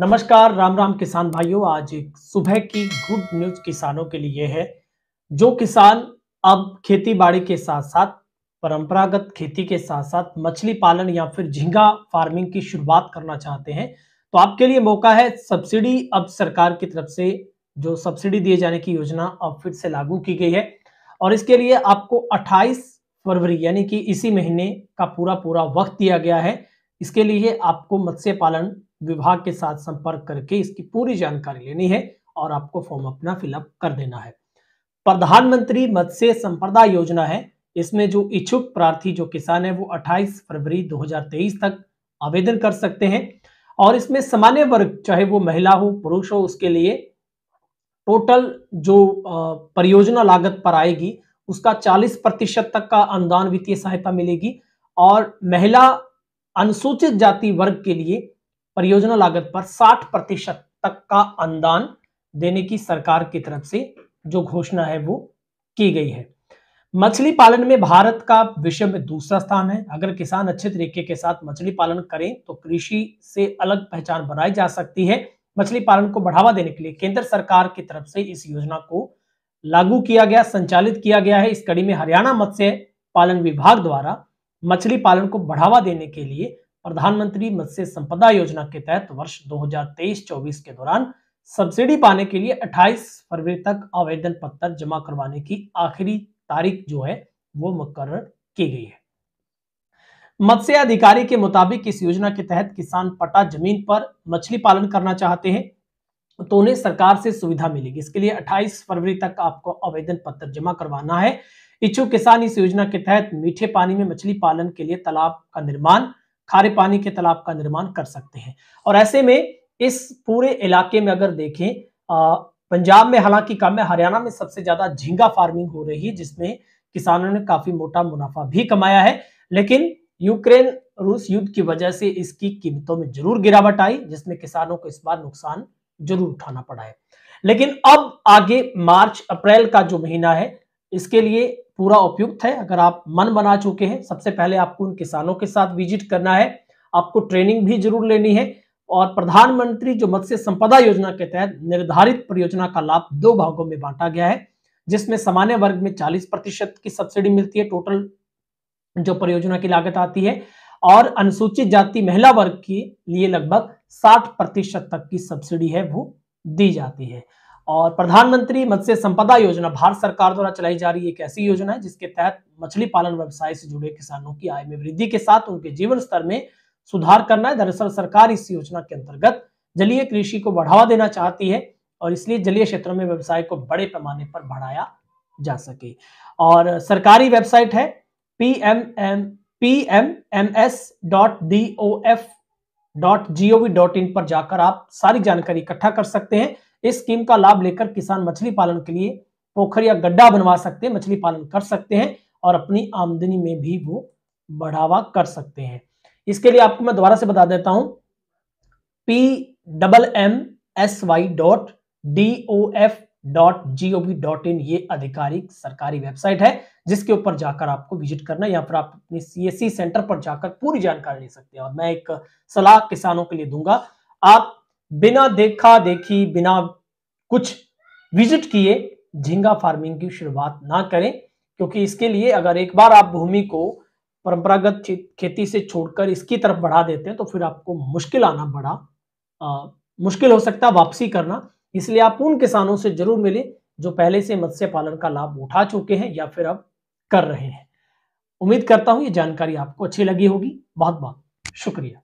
नमस्कार, राम राम किसान भाइयों। आज एक सुबह की गुड न्यूज़ किसानों के लिए है, जो किसान अब खेती बाड़ी के साथ साथ, परंपरागत खेती के साथ साथ मछली पालन या फिर झींगा फ़ार्मिंग की शुरुआत करना चाहते हैं। तो आपके लिए मौका है सब्सिडी अब सरकार की तरफ़ से, जो सब्सिडी दिए जाने की योजना अब फिर से लागू की गई है। और इसके लिए आपको 28 फरवरी, यानी कि इसी महीने का पूरा पूरा वक्त दिया गया है। इसके लिए आपको मत्स्य पालन विभाग के साथ संपर्क करके इसकी पूरी जानकारी लेनी है और आपको फॉर्म अपना फिलअप कर देना है। प्रधानमंत्री मत्स्य संपदा योजना है। इसमें जो इच्छुक प्रार्थी जो किसान है, वो 28 फरवरी 2023 तक आवेदन कर सकते हैं और इसमें सामान्य वर्ग, चाहे वो महिला हो, पुरुष हो, उसके लिए टोटल जो परियोजना लागत पर आएगी, उसका 40 प्रतिशत तक का अनुदान वित्तीय सहायता मिलेगी और महिला अनुसूचित जाति वर्ग के लिए परियोजना लागत पर 60 प्रतिशत तक का अनुदान देने की सरकार की तरफ़ से जो घोषणा है वो की गई है। मछली पालन में भारत का विश्व में दूसरा स्थान है। अगर किसान अच्छे तरीके के साथ मछली पालन करें तो कृषि से अलग पहचान बनाई जा सकती है। मछली पालन को बढ़ावा देने के लिए केंद्र सरकार की तरफ़ से इस योजना को लागू किया गया, संचालित किया गया है। इस कड़ी में हरियाणा मत्स्य पालन विभाग द्वारा मछली पालन को बढ़ावा देने के लिए प्रधानमंत्री मत्स्य संपदा योजना के तहत वर्ष 2023-24 के दौरान सब्सिडी पाने के लिए 28 फरवरी तक आवेदन पत्र जमा करवाने की आखिरी तारीख जो है, वो मुकर की गई है। मत्स्य अधिकारी के मुताबिक इस योजना के तहत किसान पटा ज़मीन पर मछली पालन करना चाहते हैं तो उन्हें सरकार से सुविधा मिलेगी। इसके लिए 28 फरवरी तक आपको आवेदन पत्र जमा करवाना है। इच्छुक किसान इस योजना के तहत मीठे पानी में मछली पालन के लिए तालाब का निर्माण खारे पानी के तालाब का निर्माण कर सकते हैं। और ऐसे में इस पूरे इलाके में अगर देखें पंजाब में हालाँकि कम है, हरियाणा में सबसे ज़्यादा झींगा फ़ार्मिंग हो रही है, जिसमें किसानों ने काफ़ी मोटा मुनाफा भी कमाया है। लेकिन यूक्रेन रूस युद्ध की वजह से इसकी कीमतों में ज़रूर गिरावट आई, जिसमें किसानों को इस बार नुकसान ज़रूर उठाना पड़ा है। लेकिन अब आगे मार्च, अप्रैल का जो महीना है, इसके लिए पूरा उपयुक्त है। अगर आप मन बना चुके हैं, सबसे पहले आपको उन किसानों के साथ विज़िट करना है। आपको ट्रेनिंग भी ज़रूर लेनी है और प्रधानमंत्री जो मत्स्य संपदा योजना के तहत निर्धारित परियोजना का लाभ दो भागों में बांटा गया है, जिसमें सामान्य वर्ग में 40 प्रतिशत की सब्सिडी मिलती है टोटल जो परियोजना की लागत आती है, और अनुसूचित जाति महिला वर्ग के लिए लगभग 60 प्रतिशत तक की सब्सिडी है, वो दी जाती है। और प्रधानमंत्री मत्स्य संपदा योजना भारत सरकार द्वारा चलाई जा रही एक ऐसी योजना है जिसके तहत मछली पालन व्यवसाय से जुड़े किसानों की आय में वृद्धि के साथ उनके जीवन स्तर में सुधार करना है। दरअसल सरकार इस योजना के अंतर्गत जलीय कृषि को बढ़ावा देना चाहती है और इसलिए जलीय क्षेत्रों में व्यवसाय को बड़े पैमाने पर बढ़ाया जा सके। और सरकारी वेबसाइट है P M M P M M S dot D O F dot G O V dot in पर जाकर आप सारी जानकारी इकट्ठा कर सकते हैं। इस स्कीम का लाभ लेकर किसान मछली पालन के लिए पोखर या गड्ढा बनवा सकते हैं, मछली पालन कर सकते हैं और अपनी आमदनी में भी वो बढ़ावा कर सकते हैं। इसके लिए आपको मैं दोबारा से बता देता हूँ P double M S Y dot D O F dot G O V dot in ये आधिकारिक सरकारी वेबसाइट है, जिसके ऊपर जाकर आपको विज़िट करना, या फिर आप अपने सीएससी सेंटर पर जाकर पूरी जानकारी ले सकते हैं। और मैं एक सलाह किसानों के लिए दूँगा, आप बिना देखा देखी बिना कुछ विज़िट किए झींगा फ़ार्मिंग की शुरुआत ना करें क्योंकि इसके लिए अगर एक बार आप भूमि को परंपरागत खेती से छोड़कर इसकी तरफ़ बढ़ा देते हैं तो फिर आपको मुश्किल आना बड़ा आ, मुश्किल हो सकता है वापसी करना। इसलिए आप उन किसानों से ज़रूर मिले जो पहले से मत्स्य पालन का लाभ उठा चुके हैं या फिर अब कर रहे हैं। उम्मीद करता हूँ ये जानकारी आपको अच्छी लगी होगी। बहुत बहुत शुक्रिया।